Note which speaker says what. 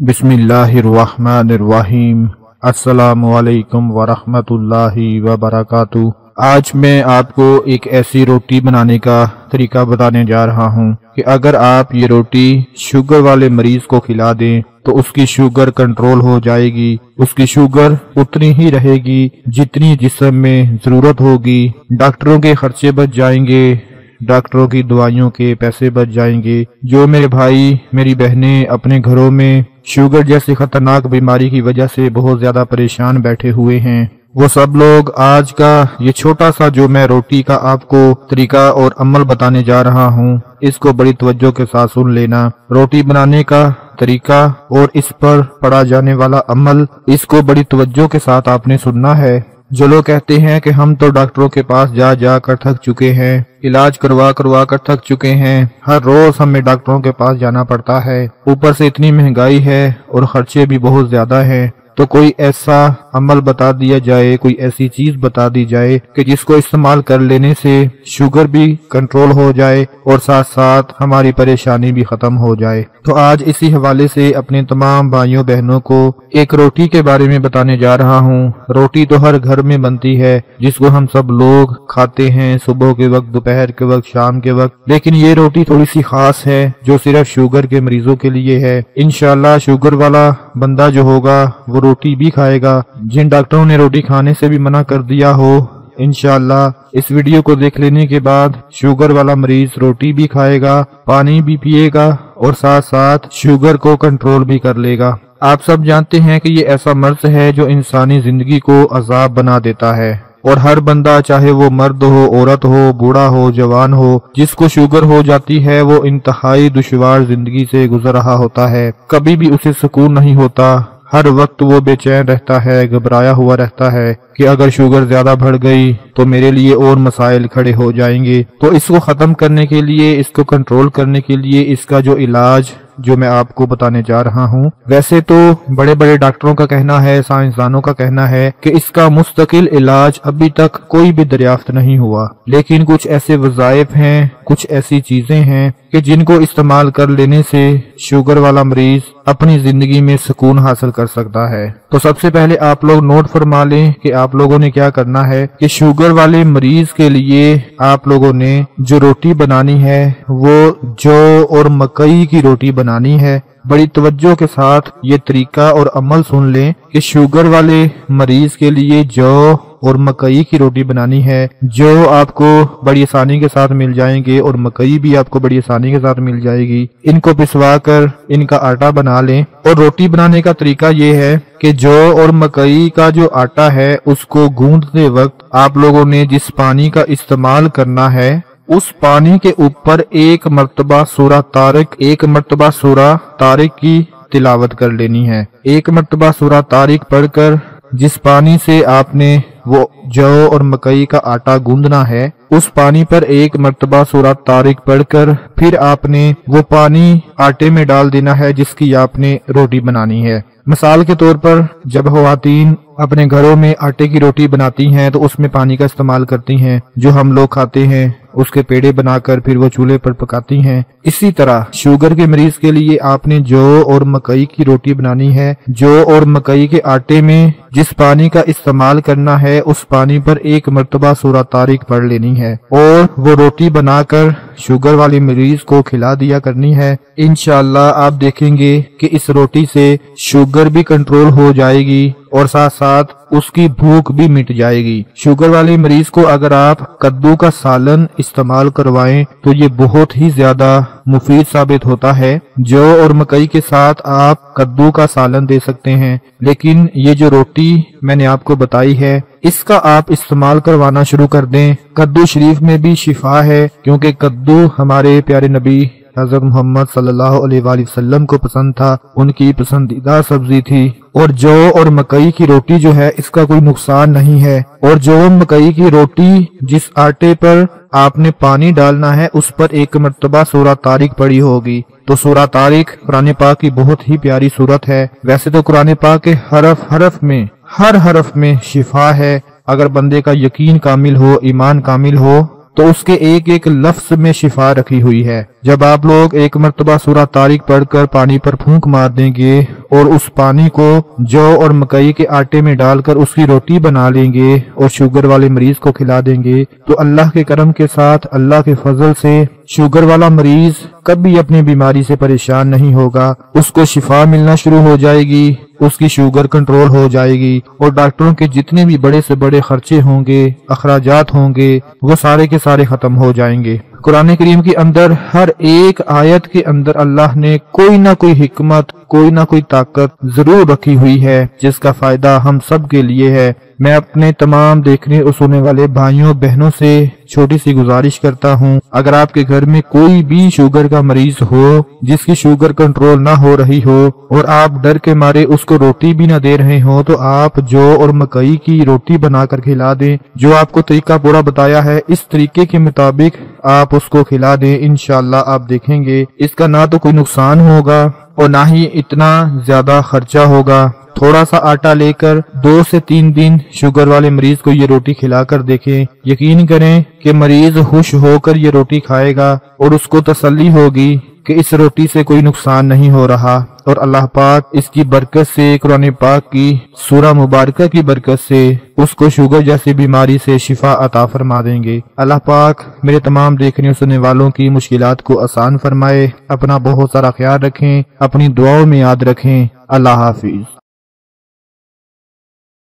Speaker 1: बिस्मिल्लाहिर्रहमानिर्रहीम। अस्सलामुअलैकुम वरहमतुल्लाहि वबरकातु आज मैं आपको एक ऐसी रोटी बनाने का तरीका बताने जा रहा हूँ कि अगर आप ये रोटी शुगर वाले मरीज़ को खिला दें तो उसकी शुगर कंट्रोल हो जाएगी। उसकी शुगर उतनी ही रहेगी जितनी जिस्म में ज़रूरत होगी। डॉक्टरों के खर्चे बच जाएँगे। डॉक्टरों की दवाइयों के पैसे बच जाएँगे। जो मेरे भाई, मेरी बहनें अपने घरों में शुगर जैसी खतरनाक बीमारी की वजह से बहुत ज़्यादा परेशान बैठे हुए हैं। वो सब लोग आज का ये छोटा सा जो मैं रोटी का आपको तरीका और अमल बताने जा रहा हूँ, इसको बड़ी तवज्जो के साथ सुन लेना। रोटी बनाने का तरीका और इस पर पढ़ा जाने वाला अमल, इसको बड़ी तवज्जो के साथ आपने सुनना है। जो लोग कहते हैं कि हम तो डॉक्टरों के पास जा जा कर थक चुके हैं, इलाज करवा करवा कर थक चुके हैं, हर रोज हमें डॉक्टरों के पास जाना पड़ता है। ऊपर से इतनी महँगाई है और खर्चे भी बहुत ज़्यादा हैं। तो कोई ऐसा अमल बता दिया जाए, कोई ऐसी चीज़ बता दी जाए कि जिसको इस्तेमाल कर लेने से शुगर भी कंट्रोल हो जाए और साथ साथ हमारी परेशानी भी खत्म हो जाए। तो आज इसी हवाले से अपने तमाम भाइयों बहनों को एक रोटी के बारे में बताने जा रहा हूँ। रोटी तो हर घर में बनती है, जिसको हम सब लोग खाते हैं सुबह के वक्त, दोपहर के वक्त, शाम के वक्त। लेकिन ये रोटी थोड़ी सी खास है, जो सिर्फ़ शुगर के मरीजों के लिए है। इनशाला शुगर वाला बंदा जो होगा, वो रोटी भी खाएगा। जिन डॉक्टरों ने रोटी खाने से भी मना कर दिया हो इनशाला इस वीडियो को देख लेने के बाद शुगर वाला मरीज़ रोटी भी खाएगा, पानी भी पिएगा और साथ साथ शुगर को कंट्रोल भी कर लेगा। आप सब जानते हैं कि ये ऐसा मर्ज है जो इंसानी ज़िंदगी को अजाब बना देता है और हर बंदा, चाहे वो मर्द हो, औरत हो, बूढ़ा हो, जवान हो, जिसको शुगर हो जाती है, वो इंतहाई दुशवार ज़िंदगी से गुजर रहा होता है। कभी भी उसे सुकून नहीं होता। हर वक्त वो बेचैन रहता है, घबराया हुआ रहता है कि अगर शुगर ज़्यादा बढ़ गई तो मेरे लिए और मसाइल खड़े हो जाएँगे। तो इसको खत्म करने के लिए, इसको कंट्रोल करने के लिए, इसका जो इलाज जो मैं आपको बताने जा रहा हूँ, वैसे तो बड़े बड़े डॉक्टरों का कहना है, साइंसदानों का कहना है कि इसका मुस्तकिल इलाज अभी तक कोई भी दरियाफ्त नहीं हुआ। लेकिन कुछ ऐसे वजायफ हैं कुछ ऐसी चीज़ें हैं कि जिनको इस्तेमाल कर लेने से शुगर वाला मरीज़ अपनी ज़िंदगी में सुकून हासिल कर सकता है। तो सबसे पहले आप लोग नोट फरमा लें कि आप लोगों ने क्या करना है कि शुगर वाले मरीज़ के लिए आप लोगों ने जो रोटी बनानी है, वो जौ और मकई की रोटी बनानी है। बड़ी तवज्जो के साथ ये तरीका और अमल सुन लें कि शुगर वाले मरीज़ के लिए जौ और मकई की रोटी बनानी है। जो आपको बड़ी आसानी के साथ मिल जाएँगे और मकई भी आपको बड़ी आसानी के साथ मिल जाएगी। इनको पिसवा कर इनका आटा बना लें। और रोटी बनाने का तरीका ये है कि जौ और मकई का जो आटा है, उसको गूंदते वक्त आप लोगों ने जिस पानी का इस्तेमाल करना है उस पानी के ऊपर एक मरतबा सूरा तारिक, एक मर्तबा सूरा तारिक की तिलावत कर लेनी है। एक मरतबा सूरा तारिक पढ़कर जिस पानी से आपने वो जौ और मकई का आटा गूंदना है, उस पानी पर एक मरतबा सूरत तारिक पढ़कर फिर आपने वो पानी आटे में डाल देना है जिसकी आपने रोटी बनानी है। मिसाल के तौर पर जब खातन अपने घरों में आटे की रोटी बनाती हैं तो उसमें पानी का इस्तेमाल करती हैं। जो हम लोग खाते हैं, उसके पेड़े बनाकर फिर वो चूल्हे पर पकाती हैं। इसी तरह, शुगर के मरीज़ के लिए आपने जौ और मकई की रोटी बनानी है। जौ और मकई के आटे में जिस पानी का इस्तेमाल करना है, उस पानी पर एक मरतबा सूरा तारीख पढ़ लेनी है। और वो रोटी बनाकर शुगर वाले मरीज़ को खिला दिया करनी है। इनशाला आप देखेंगे कि इस रोटी से शुगर भी कंट्रोल हो जाएगी। और साथ साथ उसकी भूख भी मिट जाएगी। शुगर वाले मरीज़ को अगर आप कद्दू का सालन इस्तेमाल करवाएँ तो ये बहुत ही ज़्यादा मुफीद साबित होता है। जौ और मकई के साथ आप कद्दू का सालन दे सकते हैं, लेकिन ये जो रोटी मैंने आपको बताई है, इसका आप इस्तेमाल करवाना शुरू कर दें। कद्दू शरीफ में भी शिफा है, क्योंकि कद्दू हमारे प्यारे नबी हज़रत मोहम्मद सल्लल्लाहु अलैहि वसल्लम को पसंद था। उनकी पसंदीदा सब्ज़ी थी और जौ और मकई की रोटी जो है, इसका कोई नुकसान नहीं है। और जौ मकई की रोटी, जिस आटे पर आपने पानी डालना है, उस पर एक मरतबा सूरा तारीख पड़ी होगी। तो सूरा तारीख कुरान पाक की बहुत ही प्यारी सूरत है। वैसे तो कुरान पाक के हरफ हरफ में, हर हरफ में शिफा है। अगर बंदे का यकीन कामिल हो, ईमान कामिल हो तो उसके एक एक लफ्ज में शिफा रखी हुई है। जब आप लोग एक मरतबा सूरा तारीख पढ़कर पानी पर फूंक मार देंगे और उस पानी को जौ और मकई के आटे में डालकर उसकी रोटी बना लेंगे और शुगर वाले मरीज़ को खिला देंगे तो अल्लाह के करम के साथ, अल्लाह के फजल से शुगर वाला मरीज़ कभी अपनी बीमारी से परेशान नहीं होगा। उसको शिफा मिलना शुरू हो जाएगी, उसकी शुगर कंट्रोल हो जाएगी और डॉक्टरों के जितने भी बड़े से बड़े खर्चे होंगे, अखराजात होंगे, वो सारे के सारे खत्म हो जाएँगे। कुरान करीम के अंदर, हर एक आयत के अंदर अल्लाह ने कोई ना कोई हिकमत, कोई ना कोई ताकत ज़रूर रखी हुई है, जिसका फ़ायदा हम सब के लिए है। मैं अपने तमाम देखने और सुनने वाले भाइयों, बहनों से छोटी सी गुजारिश करता हूँ, अगर आपके घर में कोई भी शुगर का मरीज़ हो, जिसकी शुगर कंट्रोल ना हो रही हो, और आप डर के मारे उसको रोटी भी ना दे रहे हो तो आप जो और मकई की रोटी बनाकर खिला दें, जो आपको तरीका पूरा बताया है, इस तरीके के मुताबिक आप उसको खिला दें इनशाला आप देखेंगे, इसका ना तो कोई नुकसान होगा। और ना ही इतना ज़्यादा खर्चा होगा। थोड़ा सा आटा लेकर दो से तीन दिन शुगर वाले मरीज़ को ये रोटी खिलाकर देखें। यकीन करें कि मरीज़ खुश होकर ये रोटी खाएगा और उसको तसल्ली होगी कि इस रोटी से कोई नुकसान नहीं हो रहा। और अल्लाह पाक इसकी बरकत से, कुरान पाक की सूरा मुबारक की बरकत से, उसको शुगर जैसी बीमारी से शिफा अता फरमा देंगे। अल्लाह पाक मेरे तमाम देखने और सुनने वालों की मुश्किल को आसान फरमाए। अपना बहुत सारा ख्याल रखें, अपनी दुआओं में याद रखें। अल्लाह हाफिज।